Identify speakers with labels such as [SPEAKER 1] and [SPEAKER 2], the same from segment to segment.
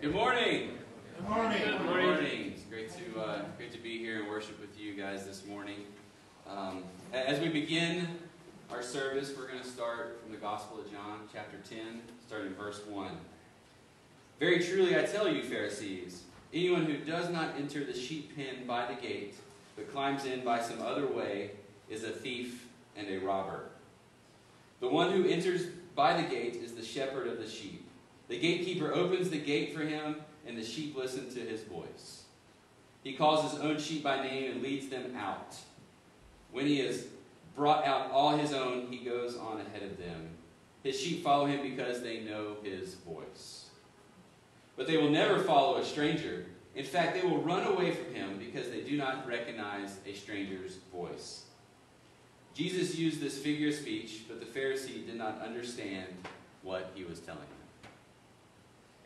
[SPEAKER 1] Good morning.
[SPEAKER 2] Good morning.
[SPEAKER 1] Good morning. It's great to uh, great to be here and worship with you guys this morning. Um, as we begin our service, we're going to start from the Gospel of John, chapter 10, starting verse 1. Very truly I tell you, Pharisees, anyone who does not enter the sheep pen by the gate, but climbs in by some other way, is a thief and a robber. The one who enters by the gate is the shepherd of the sheep. The gatekeeper opens the gate for him, and the sheep listen to his voice. He calls his own sheep by name and leads them out. When he has brought out all his own, he goes on ahead of them. His sheep follow him because they know his voice. But they will never follow a stranger. In fact, they will run away from him because they do not recognize a stranger's voice. Jesus used this figure of speech, but the Pharisee did not understand what he was telling.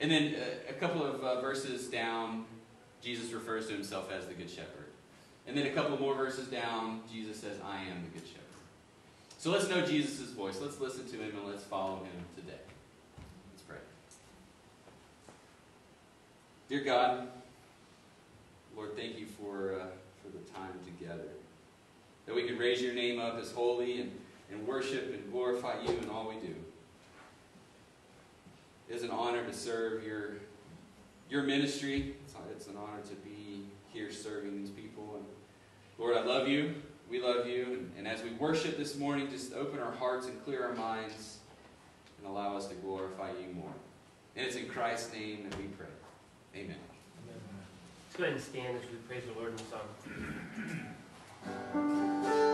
[SPEAKER 1] And then uh, a couple of uh, verses down, Jesus refers to himself as the Good Shepherd. And then a couple more verses down, Jesus says, I am the Good Shepherd. So let's know Jesus' voice. Let's listen to him and let's follow him today. Let's pray. Dear God, Lord, thank you for, uh, for the time together. That we can raise your name up as holy and, and worship and glorify you in all we do. Is an honor to serve your, your ministry. It's, it's an honor to be here serving these people. And Lord, I love you. We love you. And, as we worship this morning, just open our hearts and clear our minds and allow us to glorify you more. And it's in Christ's name that we pray. Amen.
[SPEAKER 3] Let's go ahead and stand as we praise the Lord in song.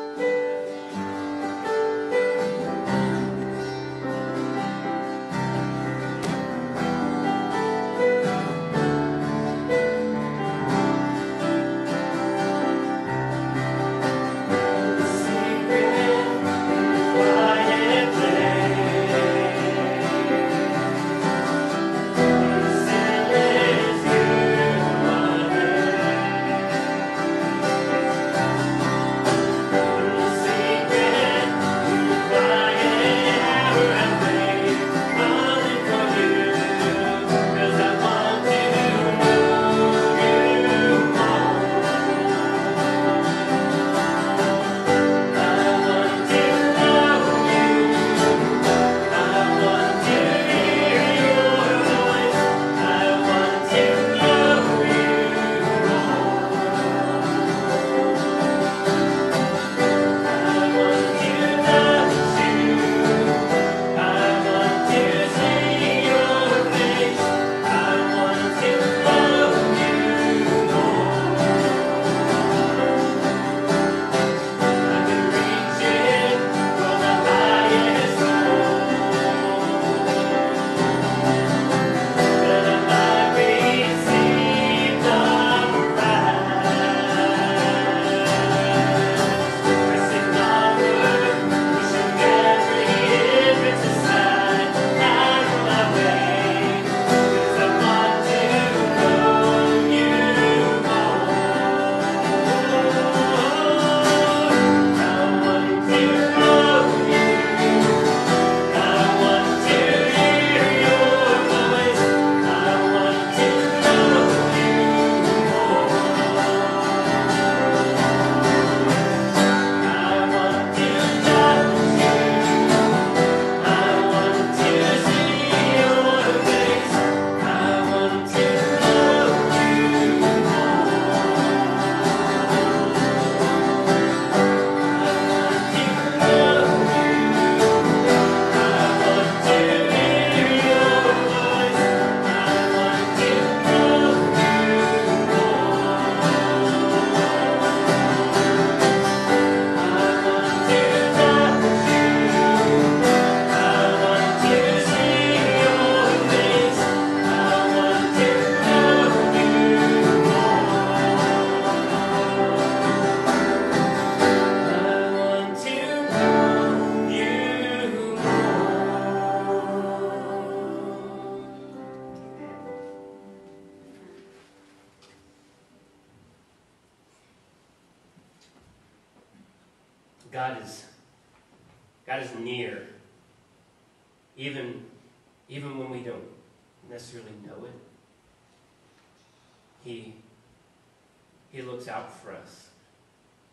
[SPEAKER 3] Looks out for us,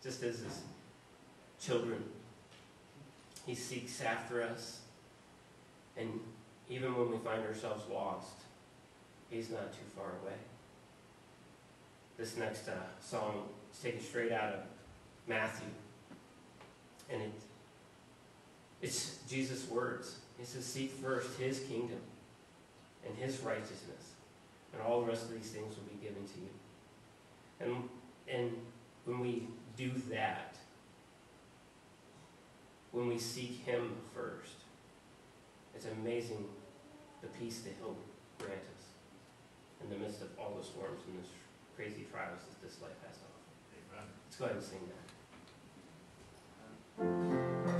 [SPEAKER 3] just as his children. He seeks after us. And even when we find ourselves lost, he's not too far away. This next uh, song is taken straight out of Matthew. And it, it's Jesus' words. He says, Seek first his kingdom and his righteousness, and all the rest of these things will be given to you. And, and when we do that, when we seek him first, it's amazing the peace that he'll grant us in the midst of all the storms and the crazy trials that this life has to offer.
[SPEAKER 2] Amen.
[SPEAKER 3] Let's go ahead and sing that.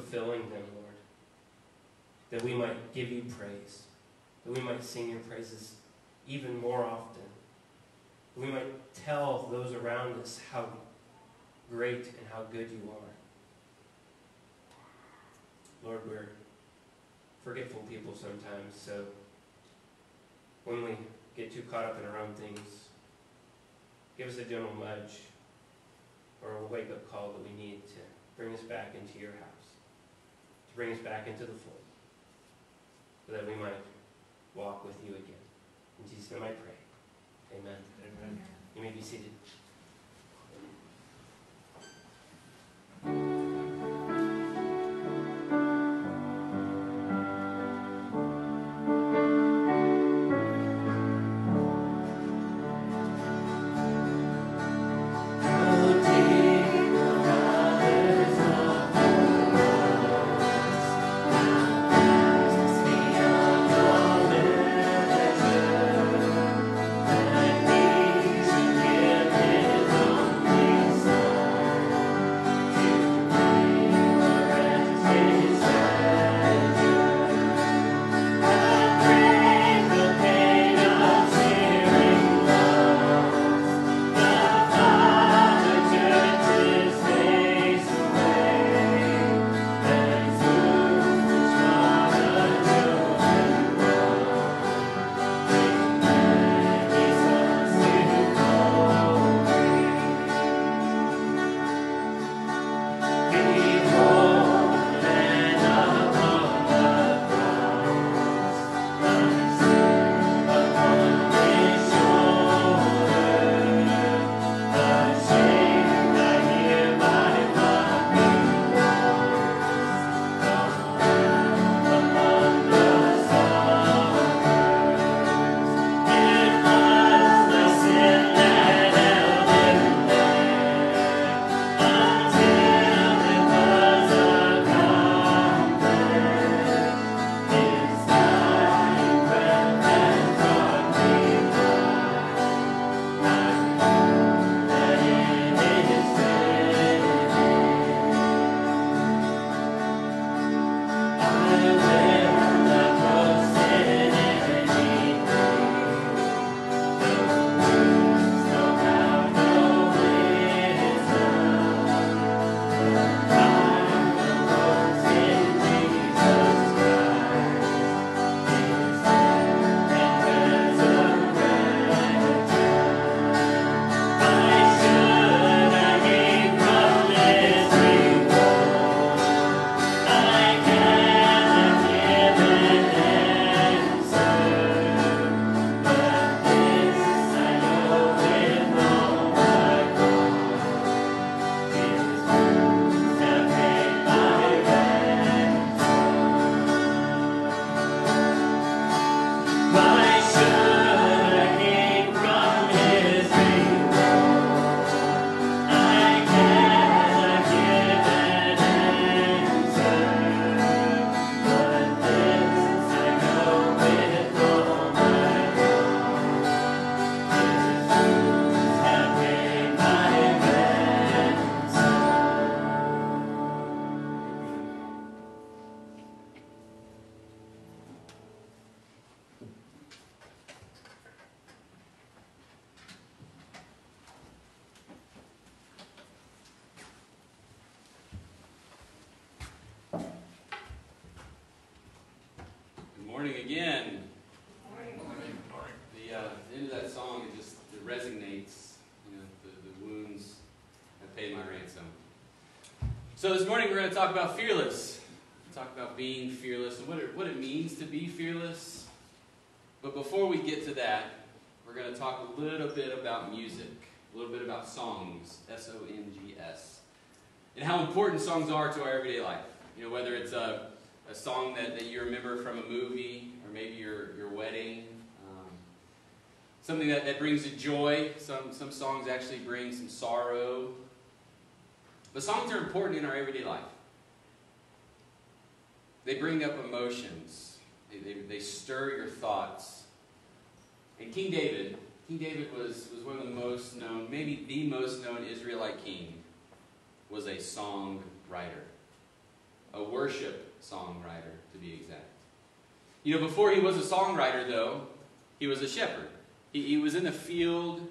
[SPEAKER 3] Fulfilling them, Lord. That we might give you praise. That we might sing your praises even more often. That we might tell those around us how great and how good you are. Lord, we're forgetful people sometimes, so when we get too caught up in our own things, give us a gentle nudge or a wake up call that we need to bring us back into your house, bring us back into the fold, so that we might walk with you again. In Jesus' name I pray. Amen.
[SPEAKER 2] Amen.
[SPEAKER 3] You may be seated.
[SPEAKER 1] So this morning we're going to talk about fearless. Talk about being fearless and what it, what it means to be fearless. But before we get to that, we're going to talk a little bit about music, a little bit about songs, S O N G S, and how important songs are to our everyday life. You know, whether it's a, a song that, that you remember from a movie or maybe your, your wedding, um, something that, that brings you joy. Some, some songs actually bring some sorrow. But songs are important in our everyday life. They bring up emotions. They, they, they stir your thoughts. And King David, King David was, was one of the most known, maybe the most known Israelite king, was a song writer. A worship songwriter, to be exact. You know, before he was a songwriter, though, he was a shepherd. He, he was in the field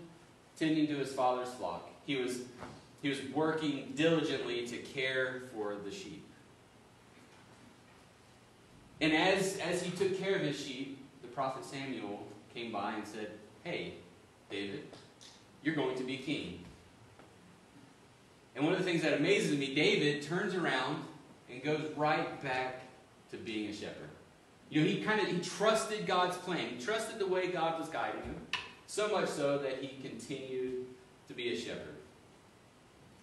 [SPEAKER 1] tending to his father's flock. He was, he was working diligently to care for the sheep. And as, as he took care of his sheep, the prophet Samuel came by and said, Hey, David, you're going to be king. And one of the things that amazes me, David turns around and goes right back to being a shepherd. You know, he kind of he trusted God's plan. He trusted the way God was guiding him, so much so that he continued to be a shepherd.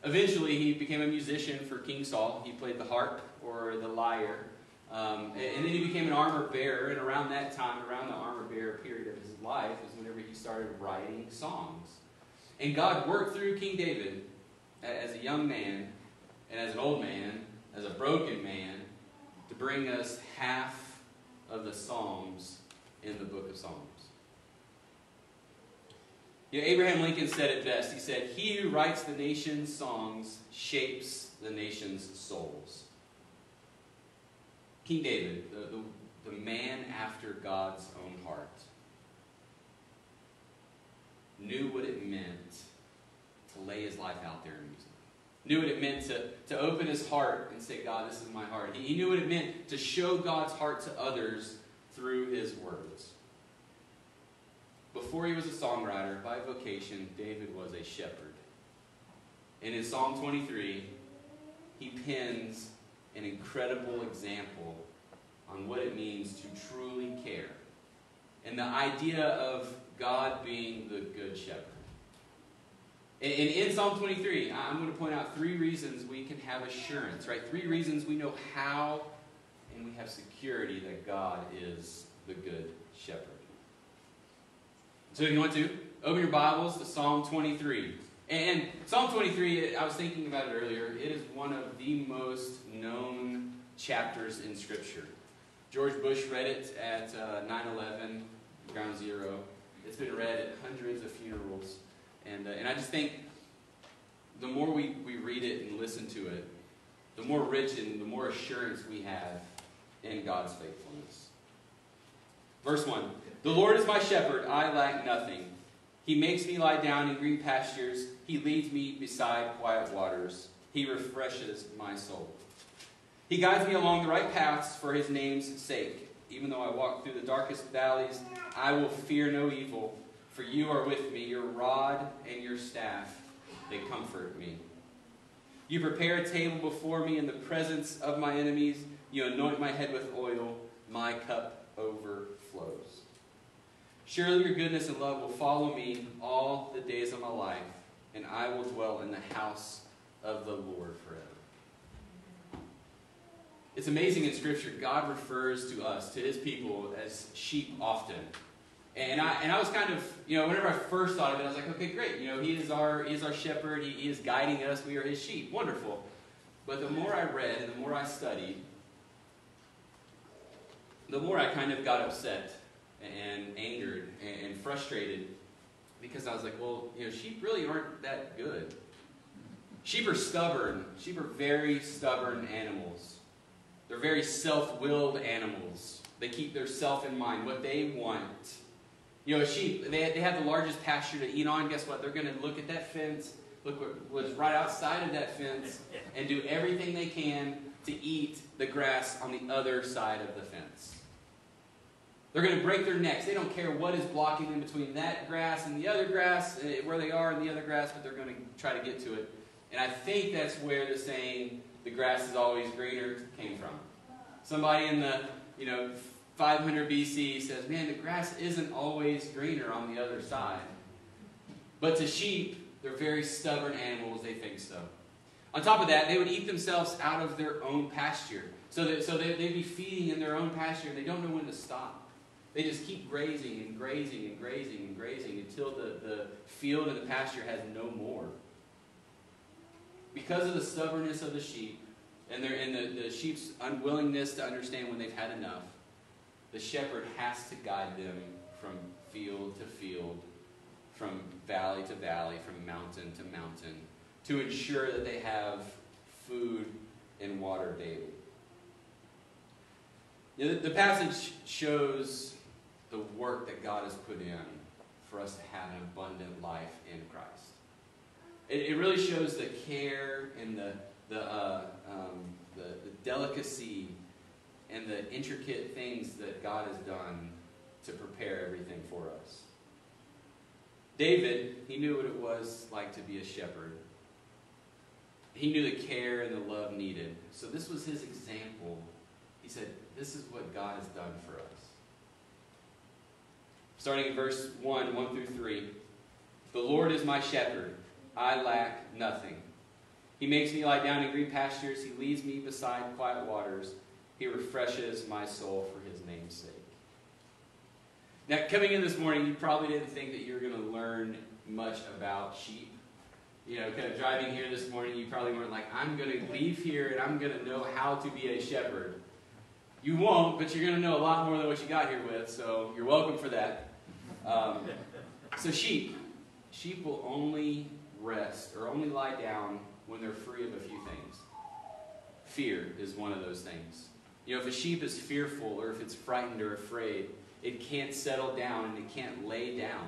[SPEAKER 1] Eventually, he became a musician for King Saul. He played the harp or the lyre. Um, and then he became an armor bearer, and around that time, around the armor bearer period of his life, is whenever he started writing songs. And God worked through King David as a young man and as an old man, as a broken man, to bring us half of the Psalms in the book of Psalms. You know, Abraham Lincoln said it best. He said, He who writes the nation's songs shapes the nation's souls. King David, the, the, the man after God's own heart, knew what it meant to lay his life out there in music. Knew what it meant to, to open his heart and say, God, this is my heart. He, he knew what it meant to show God's heart to others through his words. Before he was a songwriter, by vocation, David was a shepherd. And in Psalm 23, he pins an incredible example on what it means to truly care. And the idea of God being the good shepherd. And in Psalm 23, I'm going to point out three reasons we can have assurance, right? Three reasons we know how and we have security that God is the good shepherd. So if you want to, open your Bibles to Psalm 23. And Psalm 23, I was thinking about it earlier, it is one of the most known chapters in Scripture. George Bush read it at uh, 9 11, Ground Zero. It's been read at hundreds of funerals. And, uh, and I just think the more we, we read it and listen to it, the more rich and the more assurance we have in God's faithfulness. Verse 1 The Lord is my shepherd, I lack nothing. He makes me lie down in green pastures. He leads me beside quiet waters. He refreshes my soul. He guides me along the right paths for his name's sake. Even though I walk through the darkest valleys, I will fear no evil, for you are with me. Your rod and your staff, they comfort me. You prepare a table before me in the presence of my enemies. You anoint my head with oil. My cup overflows. Surely your goodness and love will follow me all the days of my life, and I will dwell in the house of the Lord forever. It's amazing in Scripture, God refers to us, to his people, as sheep often. And I, and I was kind of, you know, whenever I first thought of it, I was like, okay, great. You know, he is our, he is our shepherd. He, he is guiding us. We are his sheep. Wonderful. But the more I read and the more I studied, the more I kind of got upset and angered and frustrated because I was like, well, you know, sheep really aren't that good. Sheep are stubborn. Sheep are very stubborn animals. They're very self willed animals. They keep their self in mind, what they want. You know, sheep, they, they have the largest pasture to eat on. Guess what? They're going to look at that fence, look what was right outside of that fence, and do everything they can to eat the grass on the other side of the fence. They're going to break their necks. They don't care what is blocking them between that grass and the other grass, eh, where they are in the other grass, but they're going to try to get to it. And I think that's where the saying, the grass is always greener, came from. Somebody in the, you know, 500 BC says, man, the grass isn't always greener on the other side. But to sheep, they're very stubborn animals, they think so. On top of that, they would eat themselves out of their own pasture. So, that, so they, they'd be feeding in their own pasture and they don't know when to stop. They just keep grazing and grazing and grazing and grazing until the, the field and the pasture has no more. Because of the stubbornness of the sheep and, their, and the, the sheep's unwillingness to understand when they've had enough, the shepherd has to guide them from field to field, from valley to valley, from mountain to mountain, to ensure that they have food and water daily. The passage shows the work that God has put in for us to have an abundant life in Christ. It, it really shows the care and the, the, uh, um, the, the delicacy and the intricate things that God has done to prepare everything for us. David, he knew what it was like to be a shepherd. He knew the care and the love needed. So this was his example. He said, This is what God has done for us. Starting in verse 1, 1 through 3. The Lord is my shepherd. I lack nothing. He makes me lie down in green pastures. He leads me beside quiet waters. He refreshes my soul for his name's sake. Now, coming in this morning, you probably didn't think that you were going to learn much about sheep. You know, kind of driving here this morning, you probably weren't like, I'm going to leave here and I'm going to know how to be a shepherd. You won't, but you're going to know a lot more than what you got here with, so you're welcome for that. Um, so, sheep. Sheep will only rest or only lie down when they're free of a few things. Fear is one of those things. You know, if a sheep is fearful or if it's frightened or afraid, it can't settle down and it can't lay down.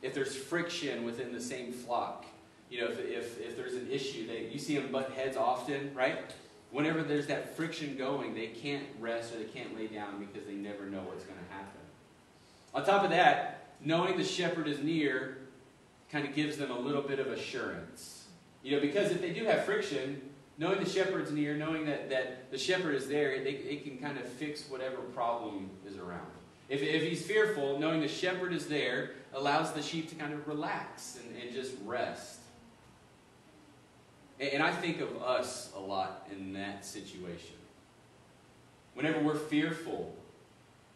[SPEAKER 1] If there's friction within the same flock, you know, if, if, if there's an issue, they, you see them butt heads often, right? Whenever there's that friction going, they can't rest or they can't lay down because they never know what's going to happen. On top of that, knowing the shepherd is near kind of gives them a little bit of assurance. You know, because if they do have friction, knowing the shepherd's near, knowing that, that the shepherd is there, they, it can kind of fix whatever problem is around. If, if he's fearful, knowing the shepherd is there allows the sheep to kind of relax and, and just rest. And, and I think of us a lot in that situation. Whenever we're fearful,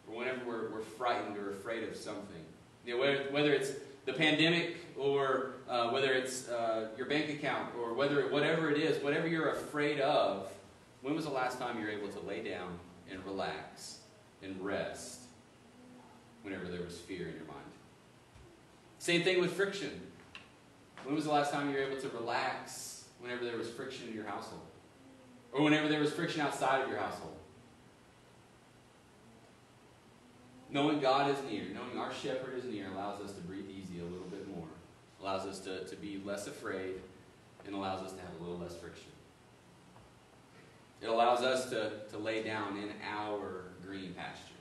[SPEAKER 1] or whenever we're, we're frightened or afraid of something, you know, whether, whether it's the pandemic or uh, whether it's uh, your bank account or whether whatever it is, whatever you're afraid of, when was the last time you were able to lay down and relax and rest whenever there was fear in your mind? Same thing with friction. When was the last time you were able to relax whenever there was friction in your household? Or whenever there was friction outside of your household? Knowing God is near, knowing our shepherd is near, allows us to breathe easy a little bit more, allows us to, to be less afraid, and allows us to have a little less friction. It allows us to, to lay down in our green pastures.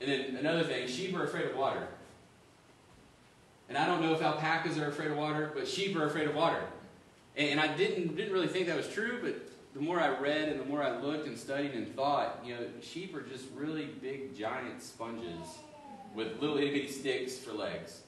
[SPEAKER 1] And then another thing, sheep are afraid of water. And I don't know if alpacas are afraid of water, but sheep are afraid of water. And I didn't, didn't really think that was true, but the more I read and the more I looked and studied and thought, you know, sheep are just really big, giant sponges with little itty bitty sticks for legs.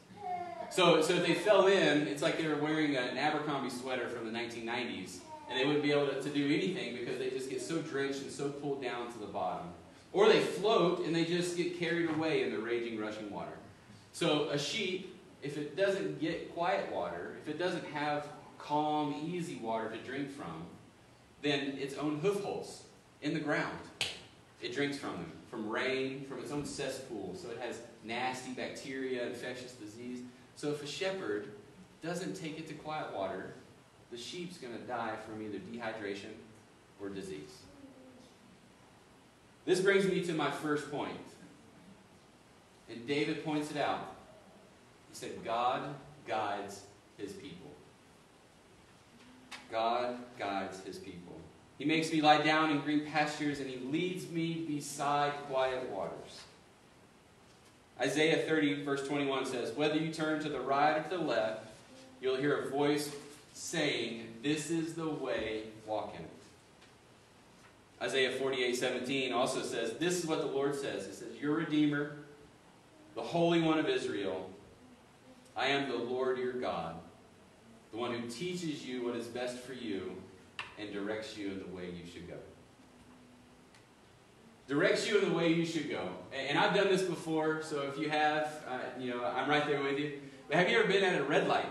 [SPEAKER 1] So, so if they fell in, it's like they were wearing an Abercrombie sweater from the 1990s, and they wouldn't be able to, to do anything because they just get so drenched and so pulled down to the bottom. Or they float and they just get carried away in the raging, rushing water. So a sheep, if it doesn't get quiet water, if it doesn't have calm, easy water to drink from, then its own hoof holes in the ground. It drinks from them, from rain, from its own cesspool. So it has nasty bacteria, infectious disease. So if a shepherd doesn't take it to quiet water, the sheep's going to die from either dehydration or disease. This brings me to my first point. And David points it out. He said, God guides his people. God guides his people. He makes me lie down in green pastures, and he leads me beside quiet waters. Isaiah 30, verse 21 says, Whether you turn to the right or to the left, you'll hear a voice saying, This is the way, walk in it. Isaiah 48, 17 also says, This is what the Lord says. It says, Your Redeemer, the Holy One of Israel, I am the Lord your God, the one who teaches you what is best for you and directs you in the way you should go. Directs you in the way you should go. And I've done this before, so if you have, uh, you know, I'm right there with you. But have you ever been at a red light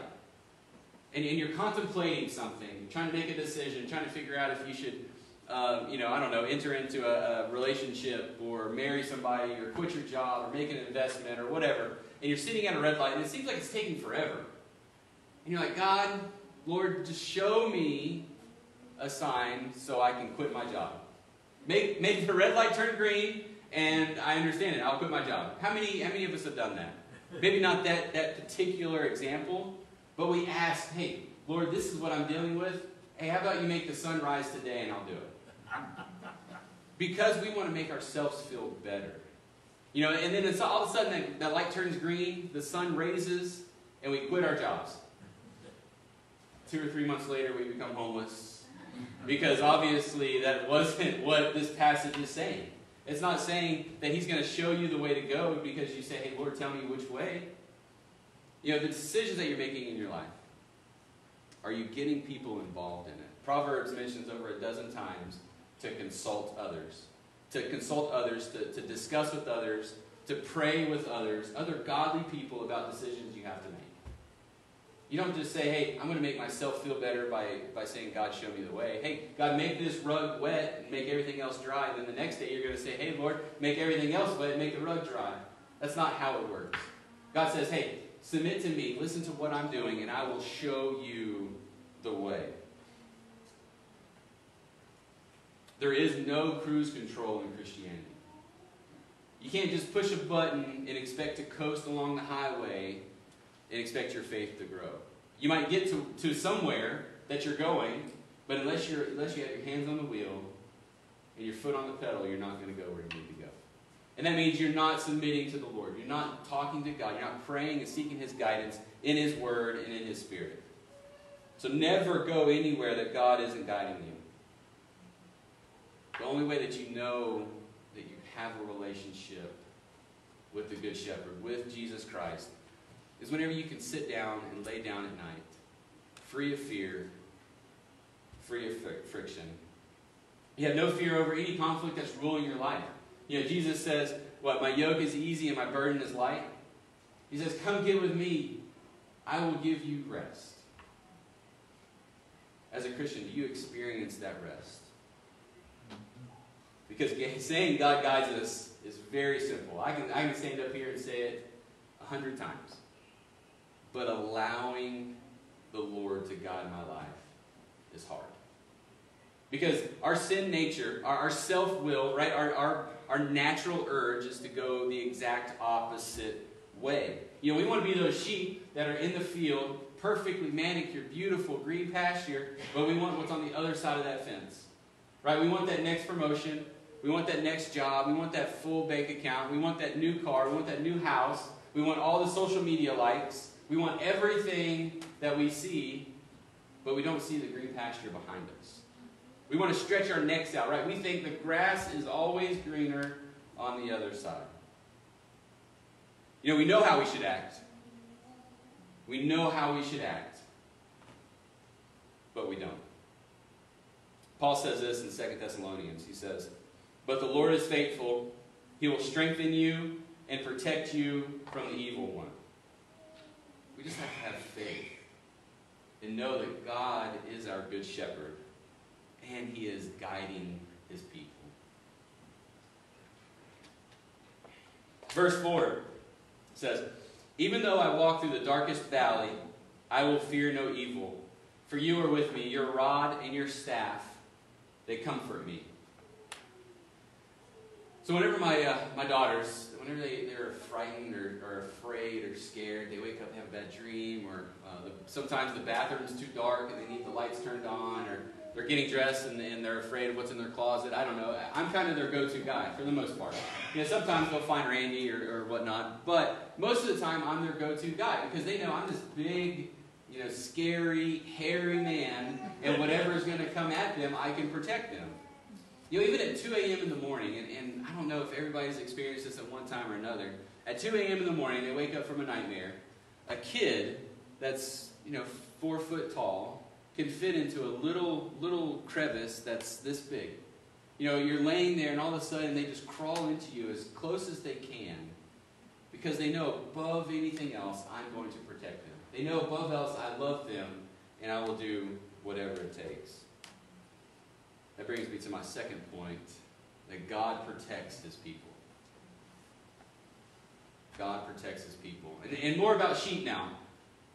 [SPEAKER 1] and, and you're contemplating something, trying to make a decision, trying to figure out if you should, um, you know, I don't know, enter into a, a relationship or marry somebody or quit your job or make an investment or whatever, and you're sitting at a red light and it seems like it's taking forever. And you're like, God, Lord, just show me a sign so I can quit my job. Make, make the red light turn green, and I understand it. I'll quit my job. How many, how many of us have done that? Maybe not that, that particular example, but we ask, hey, Lord, this is what I'm dealing with. Hey, how about you make the sun rise today and I'll do it? Because we want to make ourselves feel better. You know, and then it's all of a sudden that, that light turns green, the sun raises, and we quit our jobs. Two or three months later, we become homeless because obviously that wasn't what this passage is saying. It's not saying that he's going to show you the way to go because you say, hey, Lord, tell me which way. You know, the decisions that you're making in your life, are you getting people involved in it? Proverbs mentions over a dozen times to consult others, to consult others, to, to discuss with others, to pray with others, other godly people about decisions you have to make. You don't just say, hey, I'm going to make myself feel better by, by saying, God, show me the way. Hey, God, make this rug wet and make everything else dry. Then the next day you're going to say, hey, Lord, make everything else wet and make the rug dry. That's not how it works. God says, hey, submit to me, listen to what I'm doing, and I will show you the way. There is no cruise control in Christianity. You can't just push a button and expect to coast along the highway and expect your faith to grow. You might get to, to somewhere that you're going, but unless, you're, unless you have your hands on the wheel and your foot on the pedal, you're not going to go where you need to go. And that means you're not submitting to the Lord. You're not talking to God. You're not praying and seeking His guidance in His Word and in His Spirit. So never go anywhere that God isn't guiding you. The only way that you know that you have a relationship with the Good Shepherd, with Jesus Christ, is whenever you can sit down and lay down at night, free of fear, free of fr- friction. You have no fear over any conflict that's ruling your life. You know, Jesus says, What, my yoke is easy and my burden is light? He says, Come get with me. I will give you rest. As a Christian, do you experience that rest? Because saying God guides us is very simple. I can, I can stand up here and say it a hundred times. But allowing the Lord to guide my life is hard. Because our sin nature, our, our self will, right, our, our, our natural urge is to go the exact opposite way. You know, we want to be those sheep that are in the field, perfectly manicured, beautiful, green pasture, but we want what's on the other side of that fence. Right? We want that next promotion. We want that next job. We want that full bank account. We want that new car. We want that new house. We want all the social media likes. We want everything that we see, but we don't see the green pasture behind us. We want to stretch our necks out, right? We think the grass is always greener on the other side. You know, we know how we should act. We know how we should act, but we don't. Paul says this in 2 Thessalonians. He says, But the Lord is faithful. He will strengthen you and protect you from the evil one. Just have to have faith and know that God is our good shepherd and he is guiding his people. Verse 4 says, Even though I walk through the darkest valley, I will fear no evil. For you are with me, your rod and your staff, they comfort me. So whenever my, uh, my daughters, whenever they, they're frightened or, or afraid or scared, they wake up and have a bad dream, or uh, the, sometimes the bathroom's too dark and they need the lights turned on, or they're getting dressed and, and they're afraid of what's in their closet. I don't know. I'm kind of their go-to guy for the most part. You know, sometimes they'll find Randy or, or whatnot, but most of the time I'm their go-to guy because they know I'm this big, you know, scary, hairy man, and whatever is going to come at them, I can protect them. You know, even at 2 a.m. in the morning, and, and I don't know if everybody's experienced this at one time or another. At 2 a.m. in the morning, they wake up from a nightmare. A kid that's, you know, four foot tall can fit into a little little crevice that's this big. You know, you're laying there, and all of a sudden they just crawl into you as close as they can because they know above anything else, I'm going to protect them. They know above else, I love them, and I will do whatever it takes. That brings me to my second point that God protects his people. God protects his people. And, and more about sheep now.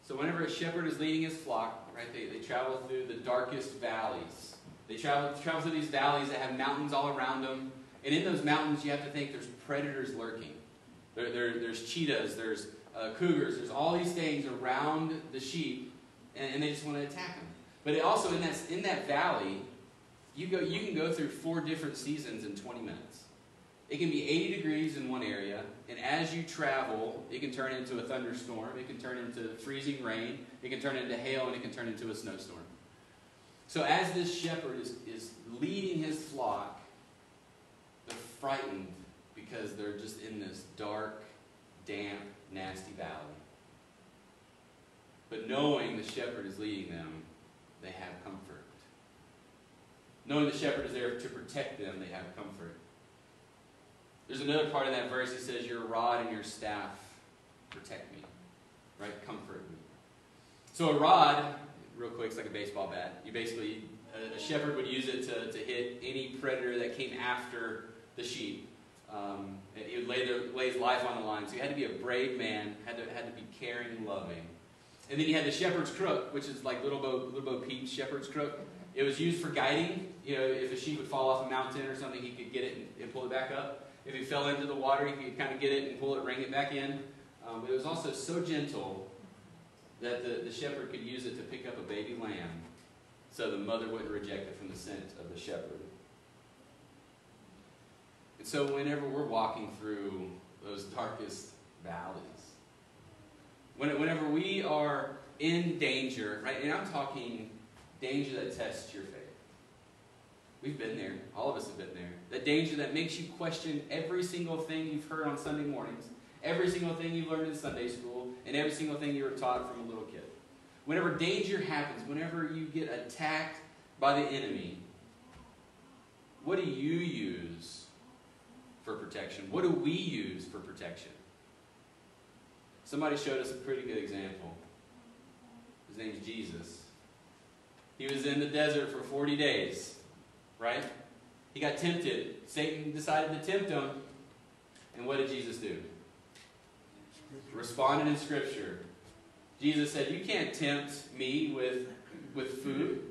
[SPEAKER 1] So, whenever a shepherd is leading his flock, right, they, they travel through the darkest valleys. They travel, travel through these valleys that have mountains all around them. And in those mountains, you have to think there's predators lurking. There, there, there's cheetahs, there's uh, cougars, there's all these things around the sheep, and, and they just want to attack them. But also in that, in that valley, you, go, you can go through four different seasons in 20 minutes. It can be 80 degrees in one area, and as you travel, it can turn into a thunderstorm, it can turn into freezing rain, it can turn into hail, and it can turn into a snowstorm. So, as this shepherd is, is leading his flock, they're frightened because they're just in this dark, damp, nasty valley. But knowing the shepherd is leading them, they have comfort. Knowing the shepherd is there to protect them, they have comfort. There's another part of that verse that says, Your rod and your staff protect me. Right? Comfort me. So a rod, real quick, it's like a baseball bat. You basically, a, shepherd would use it to, to hit any predator that came after the sheep. Um, he would lay, lay his life on the line. So he had to be a brave man, had to, had to be caring and loving. And then you had the shepherd's crook, which is like Little Bo, Little Bo Peep's shepherd's crook. It was used for guiding. You know, if a sheep would fall off a mountain or something, he could get it and, and pull it back up. If he fell into the water, he could kind of get it and pull it, bring it back in. Um, but it was also so gentle that the, the shepherd could use it to pick up a baby lamb so the mother wouldn't reject it from the scent of the shepherd. And so, whenever we're walking through those darkest valleys, whenever we are in danger, right, and I'm talking danger that tests your faith. We've been there. All of us have been there. That danger that makes you question every single thing you've heard on Sunday mornings, every single thing you learned in Sunday school, and every single thing you were taught from a little kid. Whenever danger happens, whenever you get attacked by the enemy, what do you use for protection? What do we use for protection? Somebody showed us a pretty good example. His name's Jesus. He was in the desert for 40 days right? He got tempted. Satan decided to tempt him. And what did Jesus do? Responded in Scripture. Jesus said, You can't tempt me with, with food.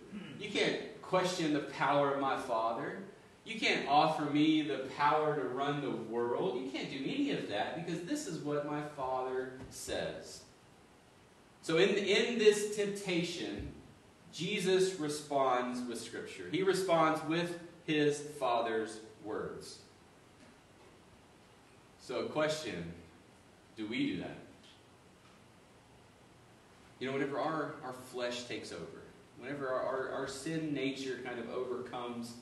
[SPEAKER 1] You can't question the power of my Father. You can't offer me the power to run the world. You can't do any of that because this is what my Father says. So, in, in this temptation, Jesus responds with Scripture. He responds with his Father's words. So, question do we do that? You know, whenever our, our flesh takes over, whenever our, our, our sin nature kind of overcomes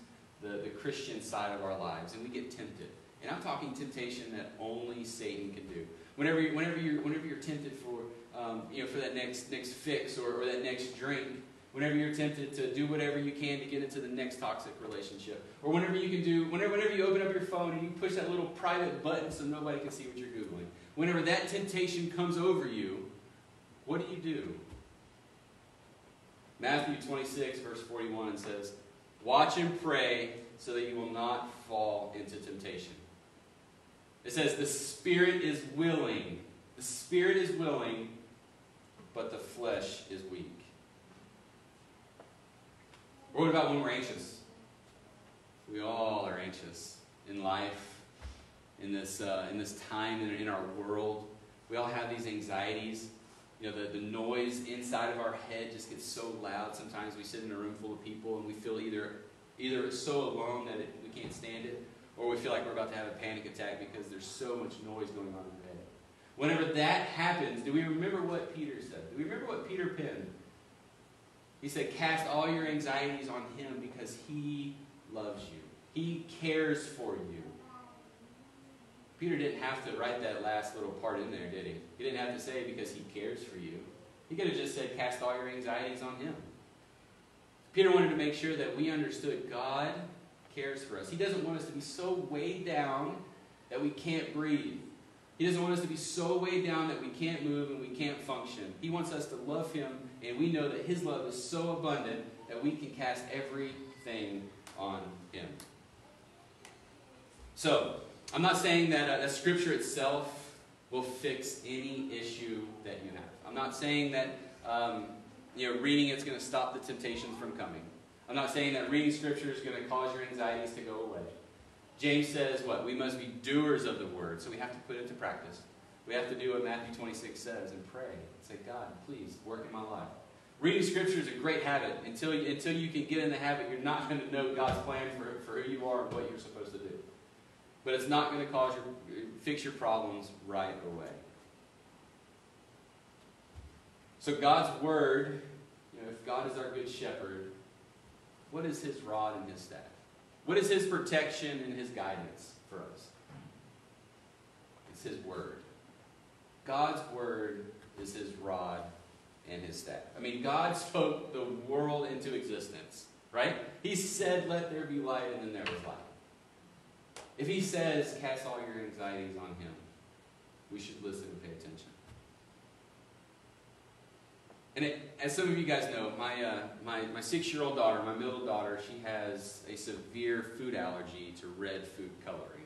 [SPEAKER 1] the, the Christian side of our lives and we get tempted. And I'm talking temptation that only Satan can do. Whenever, you, whenever, you're, whenever you're tempted for, um, you know, for that next, next fix or, or that next drink, whenever you're tempted to do whatever you can to get into the next toxic relationship, or whenever you can do, whenever, whenever you open up your phone and you push that little private button so nobody can see what you're Googling, whenever that temptation comes over you, what do you do? Matthew 26, verse 41 says, Watch and pray so that you will not fall into temptation. It says, The spirit is willing. The spirit is willing, but the flesh is weak. Or what about when we're anxious? We all are anxious in life, in this, uh, in this time, in, in our world. We all have these anxieties. you know, the, the noise inside of our head just gets so loud. Sometimes we sit in a room full of people and we feel either either so alone that it, we can't stand it, or we feel like we're about to have a panic attack because there's so much noise going on in our head. Whenever that happens, do we remember what Peter said? Do we remember what Peter penned? He said, Cast all your anxieties on him because he loves you. He cares for you. Peter didn't have to write that last little part in there, did he? He didn't have to say because he cares for you. He could have just said, Cast all your anxieties on him. Peter wanted to make sure that we understood God cares for us. He doesn't want us to be so weighed down that we can't breathe. He doesn't want us to be so weighed down that we can't move and we can't function. He wants us to love Him, and we know that His love is so abundant that we can cast everything on Him. So, I'm not saying that, uh, that Scripture itself will fix any issue that you have. I'm not saying that um, you know, reading it's going to stop the temptations from coming. I'm not saying that reading Scripture is going to cause your anxieties to go away. James says what? We must be doers of the word, so we have to put it to practice. We have to do what Matthew 26 says and pray. Say, God, please work in my life. Reading Scripture is a great habit. Until you, until you can get in the habit, you're not going to know God's plan for, for who you are and what you're supposed to do. But it's not going to cause your, fix your problems right away. So God's Word, you know, if God is our good shepherd, what is His rod and His staff? What is His protection and His guidance for us? It's His Word. God's Word is His rod and His staff. I mean, God spoke the world into existence, right? He said, let there be light, and then there was light. If He says, cast all your anxieties on Him, we should listen and pay attention. And it, as some of you guys know, my, uh, my, my six year old daughter, my middle daughter, she has a severe food allergy to red food coloring.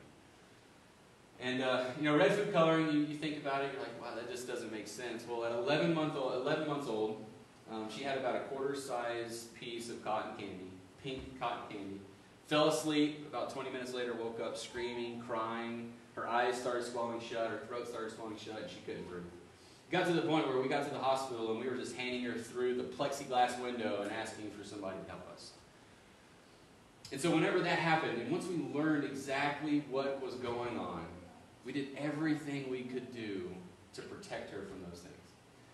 [SPEAKER 1] And, uh, you know, red food coloring, you, you think about it, you're like, wow, that just doesn't make sense. Well, at 11, month old, 11 months old, um, she had about a quarter size piece of cotton candy, pink cotton candy. Fell asleep, about 20 minutes later, woke up screaming, crying. Her eyes started swelling shut, her throat started swelling shut, and she couldn't breathe got to the point where we got to the hospital and we were just handing her through the plexiglass window and asking for somebody to help us. And so, whenever that happened, and once we learned exactly what was going on, we did everything we could do to protect her from those things.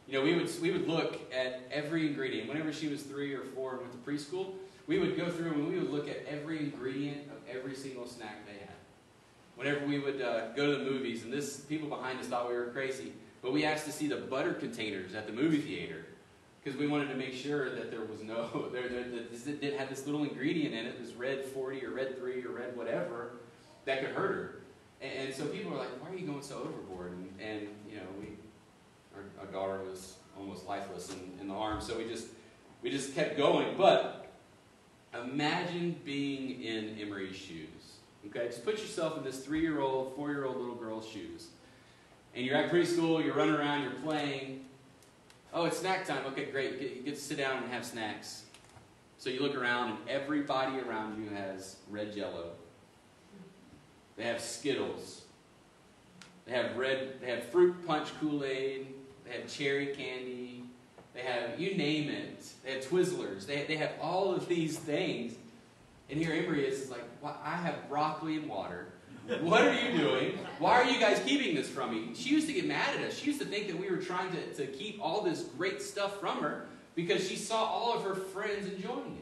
[SPEAKER 1] You know, we would, we would look at every ingredient. Whenever she was three or four and went to preschool, we would go through and we would look at every ingredient of every single snack they had. Whenever we would uh, go to the movies, and this people behind us thought we were crazy, but we asked to see the butter containers at the movie theater because we wanted to make sure that there was no, there, there, that this didn't have this little ingredient in it, this red 40 or red 3 or red whatever, that could hurt her. And, and so people were like, why are you going so overboard? And, and you know, we, our, our, daughter was almost lifeless in, in the arms, so we just, we just kept going. But imagine being in Emery's shoes. Okay, just put yourself in this three-year-old, four-year-old little girl's shoes and you're at preschool, you're running around, you're playing. Oh, it's snack time. Okay, great. You get to sit down and have snacks. So you look around, and everybody around you has red jello. They have Skittles. They have red. They have fruit punch Kool Aid. They have cherry candy. They have you name it. They have Twizzlers. They they have all of these things. And here Emery is, is like, well, I have broccoli and water. What are you doing? Why are you guys keeping this from me? She used to get mad at us. She used to think that we were trying to, to keep all this great stuff from her because she saw all of her friends enjoying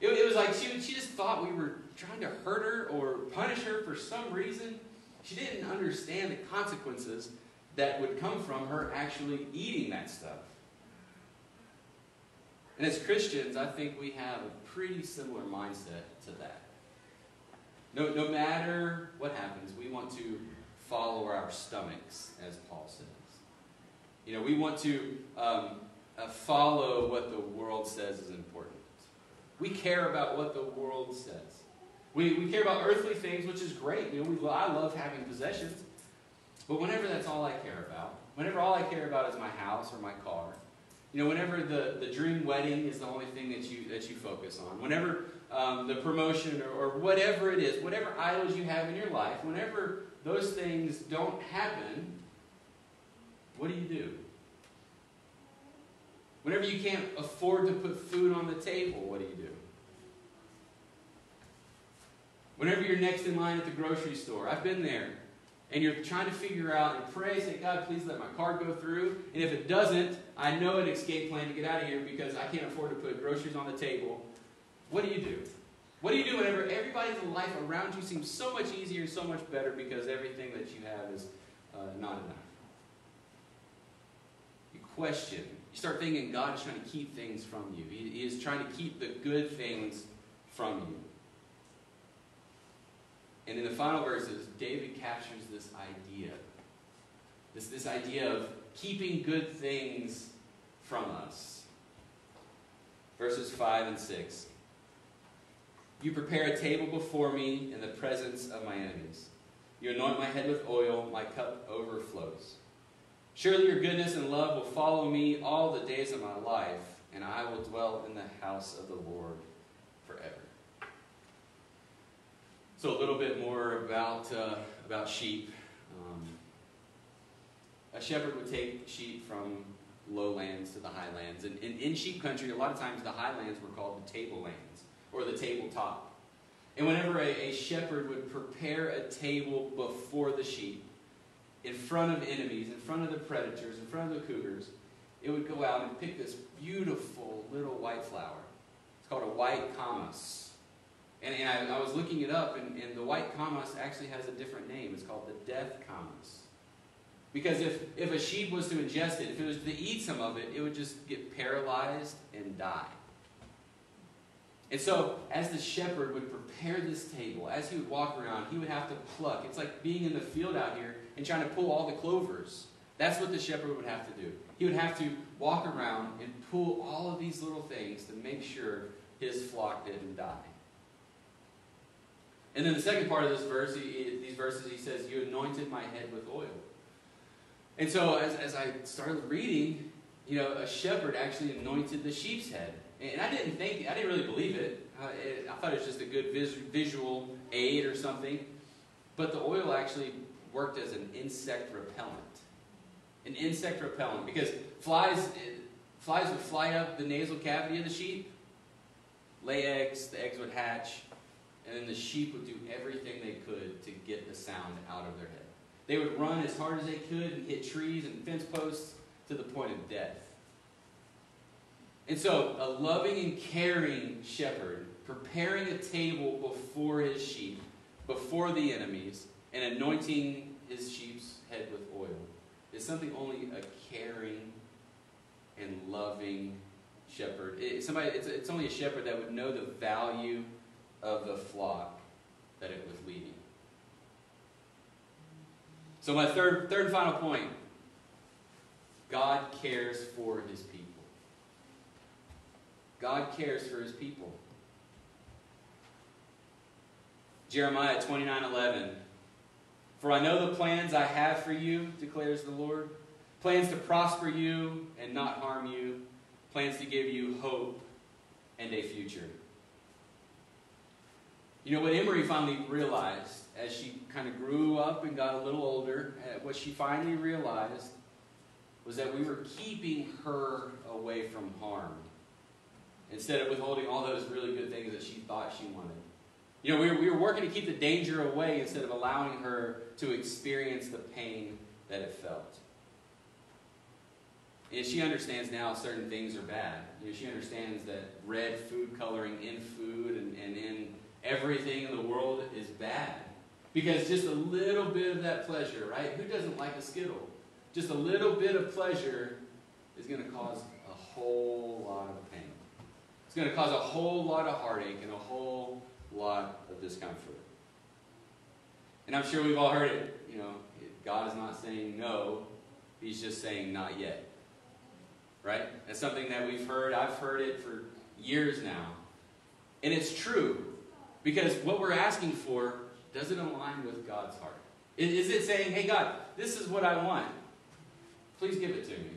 [SPEAKER 1] it. It, it was like she, she just thought we were trying to hurt her or punish her for some reason. She didn't understand the consequences that would come from her actually eating that stuff. And as Christians, I think we have a pretty similar mindset to that. No, no matter what happens, we want to follow our stomachs, as Paul says. You know, we want to um, uh, follow what the world says is important. We care about what the world says. We, we care about earthly things, which is great. You know, we, I love having possessions. But whenever that's all I care about, whenever all I care about is my house or my car, you know, whenever the, the dream wedding is the only thing that you, that you focus on, whenever um, the promotion or, or whatever it is, whatever idols you have in your life, whenever those things don't happen, what do you do? Whenever you can't afford to put food on the table, what do you do? Whenever you're next in line at the grocery store, I've been there, and you're trying to figure out and pray, say, God, please let my card go through. And if it doesn't, I know an escape plan to get out of here because I can't afford to put groceries on the table. What do you do? What do you do whenever everybody's life around you seems so much easier so much better because everything that you have is uh, not enough? You question. You start thinking God is trying to keep things from you. He, he is trying to keep the good things from you. And in the final verses, David captures this idea. This, this idea of keeping good things from us. Verses 5 and 6. You prepare a table before me in the presence of my enemies. You anoint my head with oil, my cup overflows. Surely your goodness and love will follow me all the days of my life, and I will dwell in the house of the Lord forever. So, a little bit more about, uh, about sheep. Um, a shepherd would take sheep from lowlands to the highlands. And, and in sheep country, a lot of times the highlands were called the tablelands or the tabletop. And whenever a, a shepherd would prepare a table before the sheep, in front of enemies, in front of the predators, in front of the cougars, it would go out and pick this beautiful little white flower. It's called a white camas. And, and I, I, was looking it up, and, and the white camas actually has a different name. It's called the death camas. Because if, if a sheep was to ingest it, if it was to eat some of it, it would just get paralyzed and die. And so, as the shepherd would prepare this table, as he would walk around, he would have to pluck. It's like being in the field out here and trying to pull all the clovers. That's what the shepherd would have to do. He would have to walk around and pull all of these little things to make sure his flock didn't die. And then the second part of this verse, he, these verses, he says, You anointed my head with oil. And so as, as I started reading, you know, a shepherd actually anointed the sheep's head. And I didn't think, I didn't really believe it. It I thought it was just a good vis- visual aid or something. But the oil actually worked as an insect repellent. An insect repellent. Because flies, flies would fly up the nasal cavity of the sheep, lay eggs, the eggs would hatch, and then the sheep would do everything they could to get the sound out of their head. They would run as hard as they could and hit trees and fence posts to the point of death. And so, a loving and caring shepherd preparing a table before his sheep, before the enemies, and anointing his sheep's head with oil is something only a caring and loving shepherd. It, somebody, it's, it's only a shepherd that would know the value of the flock that it was leading. So my third, third and final point, God cares for his people. God cares for his people. Jeremiah 29 11. For I know the plans I have for you, declares the Lord. Plans to prosper you and not harm you. Plans to give you hope and a future. You know what Emery finally realized as she kind of grew up and got a little older, uh, what she finally realized was that we were keeping her away from harm instead of withholding all those really good things that she thought she wanted. You know, we were, we were working to keep the danger away instead of allowing her to experience the pain that it felt. And she understands now certain things are bad. You know, she understands that red food coloring in food and, and in everything in the world is bad. Because just a little bit of that pleasure, right? Who doesn't like a Skittle? Just a little bit of pleasure is going to cause a whole lot of pain. It's going to cause a whole lot of heartache and a whole lot of discomfort. And I'm sure we've all heard it. You know, God is not saying no, He's just saying not yet. Right? That's something that we've heard. I've heard it for years now. And it's true. Because what we're asking for doesn't align with God's heart? Is it saying, hey, God, this is what I want? Please give it to me.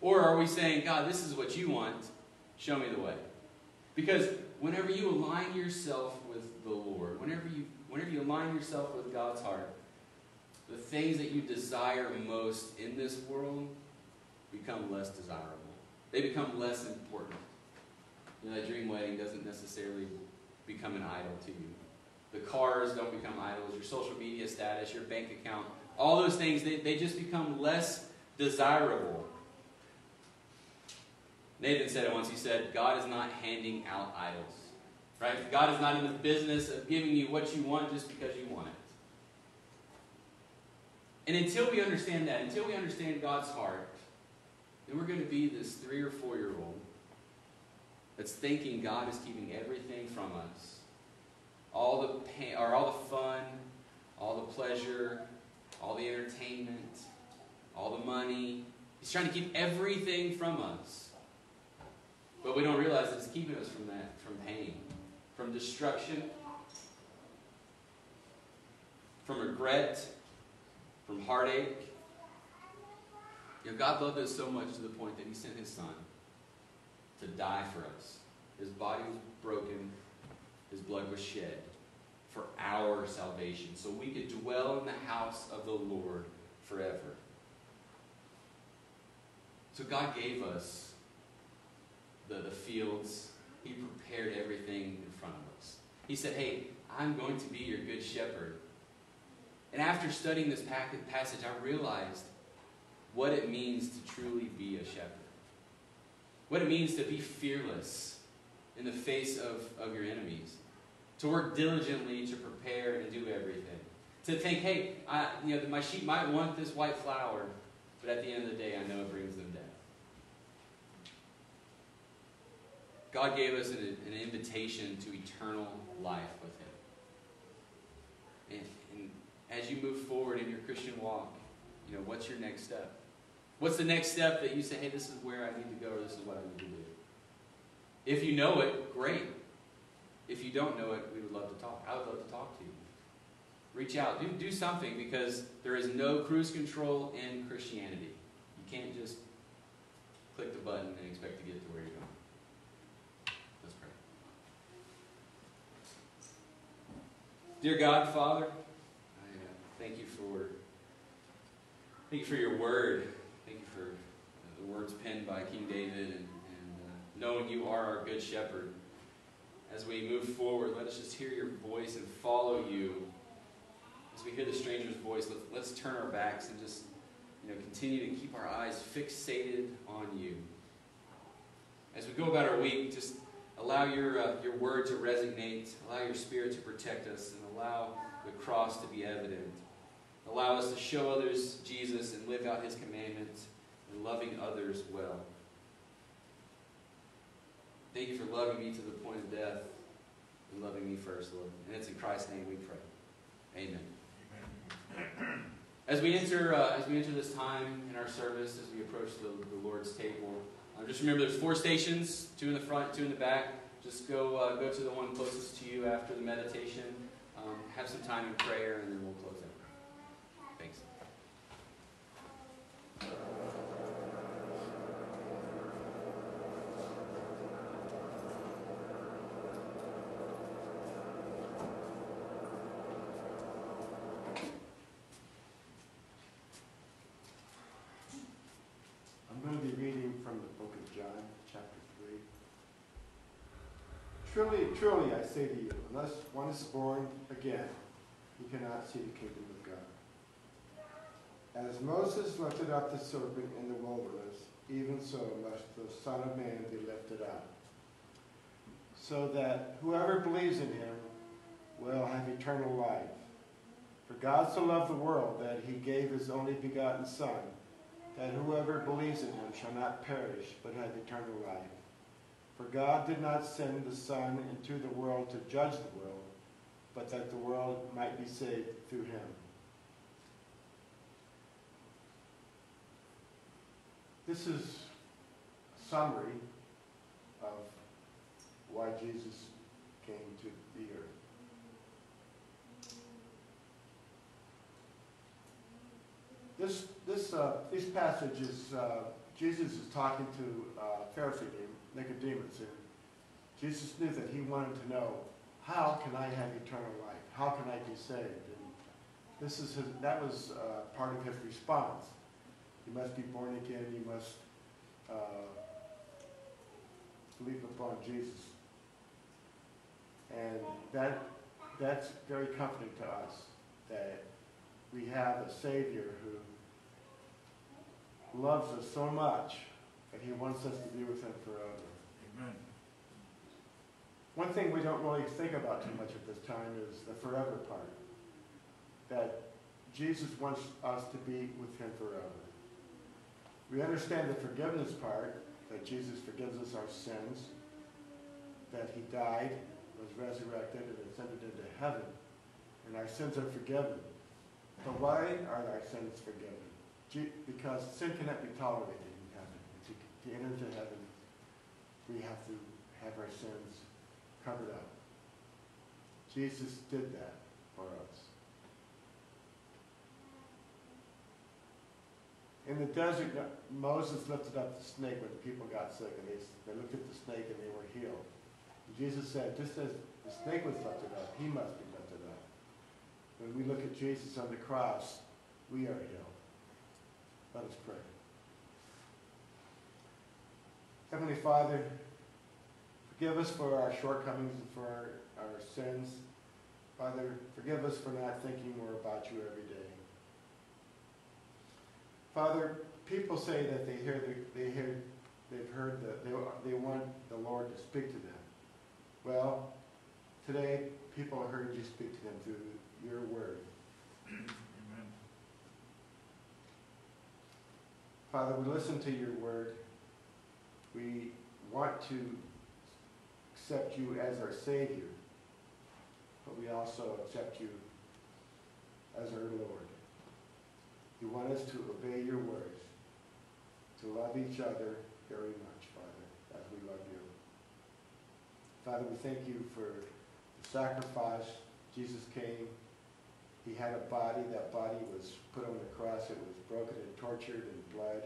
[SPEAKER 1] Or are we saying, God, this is what you want? Show me the way. Because whenever you align yourself with the Lord, whenever you, whenever you align yourself with God's heart, the things that you desire most in this world become less desirable. they become less important. You know, that dream wedding doesn't necessarily become an idol to you. The cars don't become idols, your social media status, your bank account, all those things, they, they just become less desirable. Nathan said it once. He said, God is not handing out idols. Right? God is not in the business of giving you what you want just because you want it. And until we understand that, until we understand God's heart, then we're going to be this three or four year old that's thinking God is keeping everything from us. All the pain, or all the fun, all the pleasure, all the entertainment, all the money. He's trying to keep everything from us. But we don't realize that it's keeping us from that, from pain, from destruction, from regret, from heartache. You know, God loved us so much to the point that He sent His Son to die for us. His body was broken, His blood was shed for our salvation, so we could dwell in the house of the Lord forever. So God gave us the, the fields. He prepared everything in front of us. He said, Hey, I'm going to be your good shepherd. And after studying this passage, I realized what it means to truly be a shepherd. What it means to be fearless in the face of, of your enemies. To work diligently to prepare and do everything. To think, hey, I, you know, my sheep might want this white flower, but at the end of the day, I know it brings them death. God gave us an, an invitation to eternal life with Him. And, and as you move forward in your Christian walk, you know, what's your next step? What's the next step that you say, hey, this is where I need to go, or this is what I need to do? If you know it, great. If you don't know it, we would love to talk. I would love to talk to you. Reach out. Do, do something because there is no cruise control in Christianity. You can't just click the button and expect to get to where you're going. Let's pray. Dear God, Father, I uh, thank you for thank you for your word. Thank you for uh, the words penned by King David and, and uh, knowing you are our good shepherd. As we move forward, let us just hear your voice and follow you. As we hear the stranger's voice, let's, let's turn our backs and just you know, continue to keep our eyes fixated on you. As we go about our week, just allow your, uh, your word to resonate, allow your spirit to protect us, and allow the cross to be evident. Allow us to show others Jesus and live out his commandments and loving others well. Thank you for loving me to the point of death and loving me first, Lord. And it's in Christ's name we pray. Amen. Amen. As we enter, uh, as we enter this time in our service, as we approach the, the Lord's table, uh, just remember there's four stations: two in the front, two in the back. Just go, uh, go to the one closest to you after the meditation. Um, have some time in prayer, and then we'll close out. Thanks.
[SPEAKER 2] I'm going to be reading from the book of John, chapter 3. Truly, truly, I say to you, unless one is born again, he cannot see the kingdom of God. As Moses lifted up the serpent in the wilderness, even so must the Son of Man be lifted up, so that whoever believes in him will have eternal life. For God so loved the world that he gave his only begotten Son, that whoever believes in him shall not perish, but have eternal life. For God did not send the Son into the world to judge the world, but that the world might be saved through him. This is a summary of why Jesus came to the earth. This, this, uh, this passage is, uh, Jesus is talking to uh, Pharisee Nicodemus, and Jesus knew that he wanted to know, how can I have eternal life? How can I be saved? And this is his, that was uh, part of his response. You must be born again. You must uh, believe upon Jesus. And that, that's very comforting to us, that we have a Savior who loves us so much that he wants us to be with him forever.
[SPEAKER 4] Amen.
[SPEAKER 2] One thing we don't really think about too much at this time is the forever part. That Jesus wants us to be with him forever. We understand the forgiveness part, that Jesus forgives us our sins, that he died, was resurrected, and ascended into heaven, and our sins are forgiven. But why are our sins forgiven? Because sin cannot be tolerated in heaven. To, to enter into heaven, we have to have our sins covered up. Jesus did that for us. In the desert, Moses lifted up the snake when the people got sick, and they, they looked at the snake and they were healed. And Jesus said, just as the snake was lifted up, he must be lifted up. When we look at Jesus on the cross, we are healed. Let us pray. Heavenly Father, forgive us for our shortcomings and for our, our sins. Father, forgive us for not thinking more about you every day. Father, people say that they hear, the, they hear, they've heard that they, they want the Lord to speak to them. Well, today people heard you speak to them through your word.
[SPEAKER 4] Amen.
[SPEAKER 2] Father, we listen to your word. We want to accept you as our Savior, but we also accept you as our Lord. You want us to obey your words, to love each other very much, Father, as we love you. Father, we thank you for the sacrifice. Jesus came. He had a body. That body was put on the cross. It was broken and tortured and bled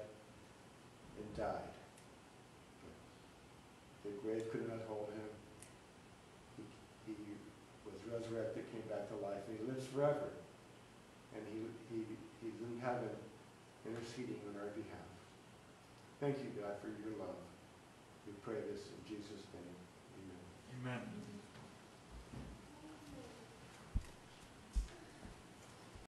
[SPEAKER 2] and died. But The grave could not hold him. He, he was resurrected, came back to life, and he lives forever. And he, he, he's in heaven interceding on our behalf. Thank you, God, for your love. We pray this in Jesus' name. Amen.
[SPEAKER 4] Amen.